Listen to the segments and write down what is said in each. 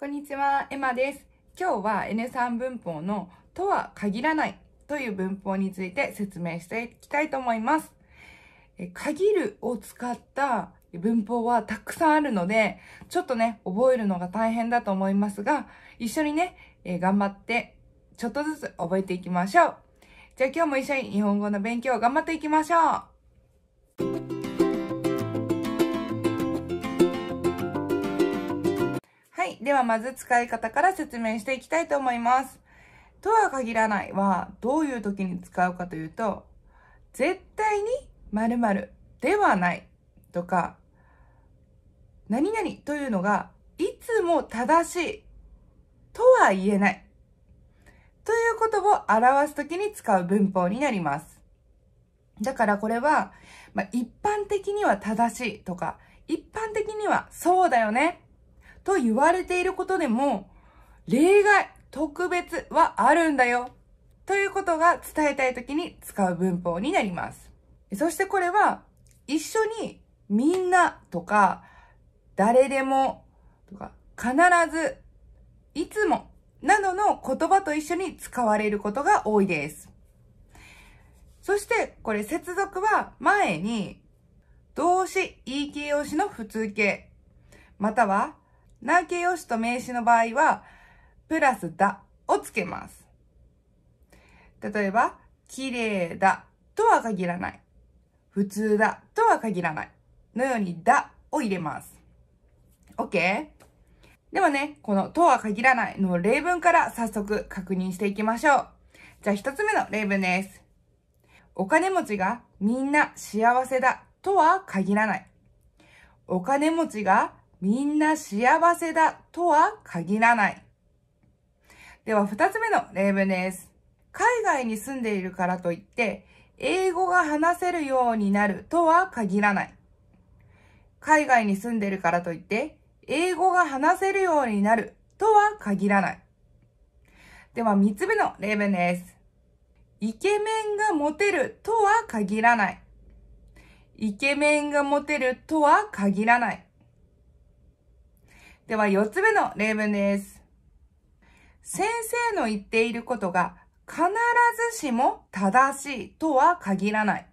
こんにちは、エマです。今日は N3 文法のとは限らないという文法について説明していきたいと思います。え限るを使った文法はたくさんあるので、ちょっとね、覚えるのが大変だと思いますが、一緒にね、え頑張ってちょっとずつ覚えていきましょう。じゃあ今日も一緒に日本語の勉強を頑張っていきましょう。では、まず使い方から説明していきたいと思います。とは限らないは、どういう時に使うかというと、絶対に〇〇ではないとか、何々というのが、いつも正しいとは言えない。ということを表すときに使う文法になります。だからこれは、まあ、一般的には正しいとか、一般的にはそうだよねと言われていることでも、例外、特別はあるんだよ。ということが伝えたいときに使う文法になります。そしてこれは、一緒にみんなとか、誰でもとか、必ず、いつもなどの言葉と一緒に使われることが多いです。そして、これ接続は前に動詞、言い形容詞の普通形、またはな形容詞と名詞の場合は、プラスだをつけます。例えば、綺麗だとは限らない。普通だとは限らない。のようにだを入れます。OK? ではね、このとは限らないの例文から早速確認していきましょう。じゃあ一つ目の例文です。お金持ちがみんな幸せだとは限らない。お金持ちがみんな幸せだとは限らない。では二つ目の例文です。海外に住んでいるからといって、英語が話せるようになるとは限らない。海外に住んでいるからといって、英語が話せるようになるとは限らない。では三つ目の例文です。イケメンがモテるとは限らない。イケメンがモテるとは限らない。では4つ目の例文です。先生の言っていることが必ずしも正しいとは限らない。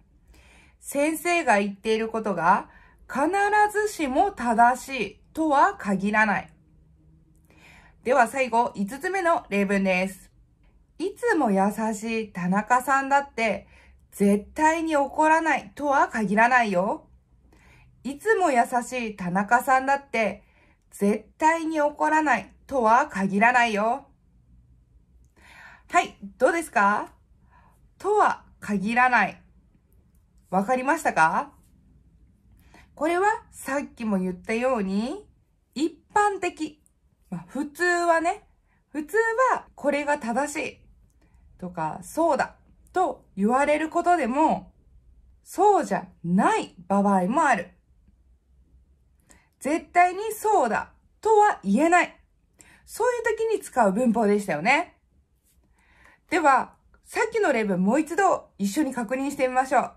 先生が言っていることが必ずしも正しいとは限らない。では最後5つ目の例文です。いつも優しい田中さんだって絶対に怒らないとは限らないよ。いつも優しい田中さんだって絶対に怒らないとは限らないよ。はい、どうですか？とは限らない。わかりましたか？これはさっきも言ったように一般的。まあ、普通はね、普通はこれが正しいとかそうだと言われることでもそうじゃない場合もある。絶対にそうだとは言えない。そういう時に使う文法でしたよね。では、さっきの例文もう一度一緒に確認してみましょう。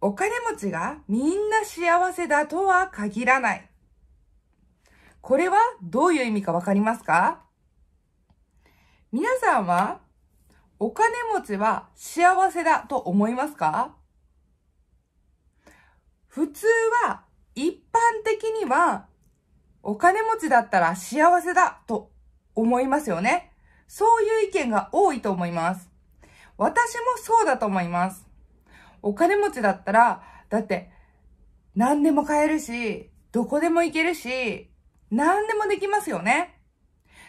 お金持ちがみんな幸せだとは限らない。これはどういう意味かわかりますか？皆さんはお金持ちは幸せだと思いますか？普通は一般的にはお金持ちだったら幸せだと思いますよね。そういう意見が多いと思います。私もそうだと思います。お金持ちだったら、だって何でも買えるし、どこでも行けるし、何でもできますよね。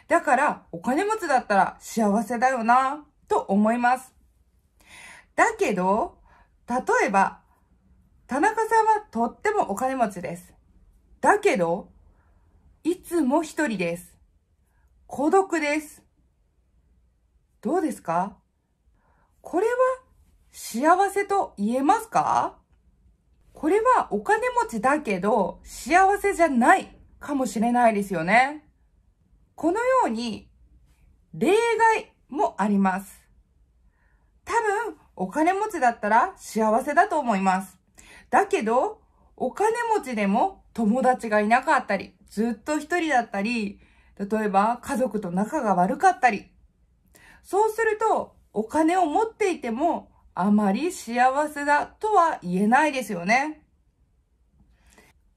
だからお金持ちだったら幸せだよなと思います。だけど、例えば、田中さんはとってもお金持ちです。だけど、いつも一人です。孤独です。どうですか？これは幸せと言えますか？これはお金持ちだけど幸せじゃないかもしれないですよね。このように例外もあります。多分お金持ちだったら幸せだと思います。だけどお金持ちでも友達がいなかったりずっと一人だったり、例えば家族と仲が悪かったり。そうすると、お金を持っていてもあまり幸せだとは言えないですよね。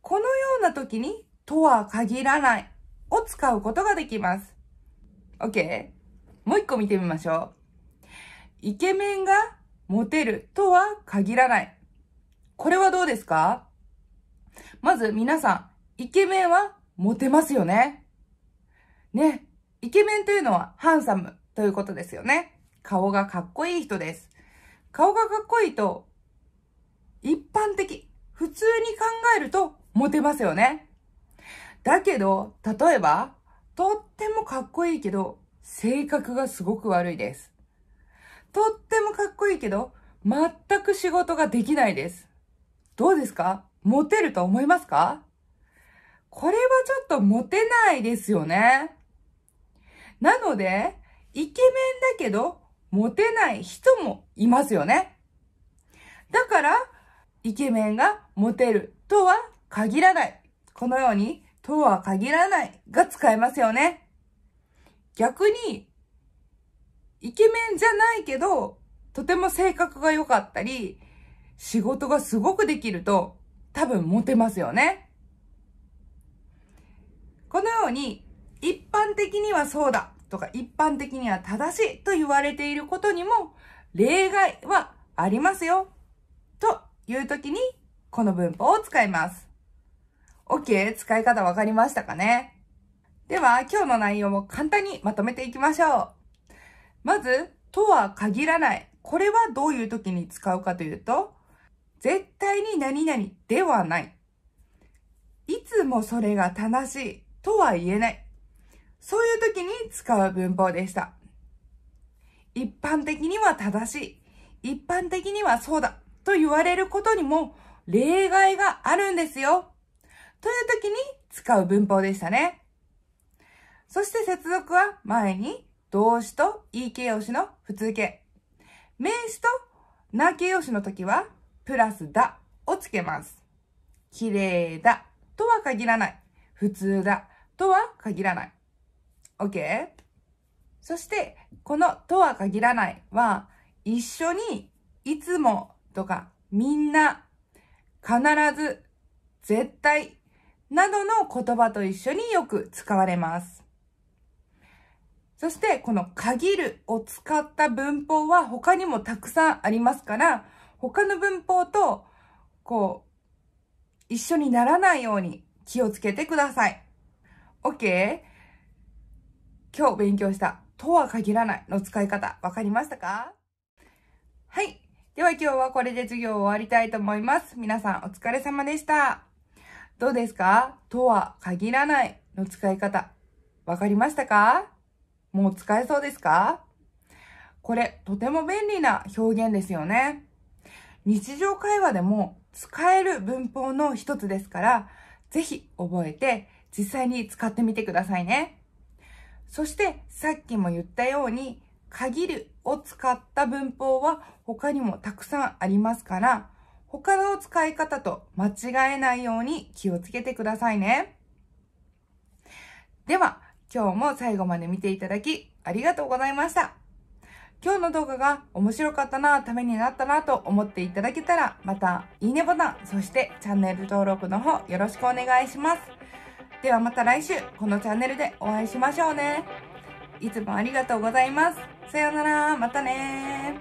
このような時に、とは限らないを使うことができます。OK? もう一個見てみましょう。イケメンがモテるとは限らない。これはどうですか？まず皆さん、イケメンはモテますよね。ね。イケメンというのはハンサムということですよね。顔がかっこいい人です。顔がかっこいいと、一般的、普通に考えるとモテますよね。だけど、例えば、とってもかっこいいけど、性格がすごく悪いです。とってもかっこいいけど、全く仕事ができないです。どうですか？モテると思いますか？これはちょっとモテないですよね。なので、イケメンだけど、モテない人もいますよね。だから、イケメンがモテるとは限らない。このように、とは限らないが使えますよね。逆に、イケメンじゃないけど、とても性格が良かったり、仕事がすごくできると、多分モテますよね。このように、一般的にはそうだとか一般的には正しいと言われていることにも例外はありますよ。という時にこの文法を使います。OK? 使い方わかりましたかねでは今日の内容を簡単にまとめていきましょう。まず、とは限らない。これはどういう時に使うかというと、絶対に何々ではない。いつもそれが正しいとは言えない。そういう時に使う文法でした。一般的には正しい。一般的にはそうだ。と言われることにも例外があるんですよ。という時に使う文法でしたね。そして接続は前に動詞と言い形容詞の普通形。名詞とな形容詞の時はプラスだをつけます。綺麗だとは限らない。普通だとは限らない。OK? そして、このとは限らないは、一緒に、いつもとか、みんな、必ず、絶対、などの言葉と一緒によく使われます。そして、この限るを使った文法は他にもたくさんありますから、他の文法と、こう、一緒にならないように気をつけてください。OK? 今日勉強したとは限らないの使い方、わかりましたか？はい。では今日はこれで授業を終わりたいと思います。皆さんお疲れ様でした。どうですか？とは限らないの使い方、わかりましたか？もう使えそうですか？これ、とても便利な表現ですよね。日常会話でも使える文法の一つですから、ぜひ覚えて実際に使ってみてくださいね。そしてさっきも言ったように、限るを使った文法は他にもたくさんありますから、他の使い方と間違えないように気をつけてくださいね。では、今日も最後まで見ていただきありがとうございました。今日の動画が面白かったな、ためになったなと思っていただけたら、またいいねボタン、そしてチャンネル登録の方よろしくお願いします。ではまた来週、このチャンネルでお会いしましょうね。いつもありがとうございます。さようなら、またね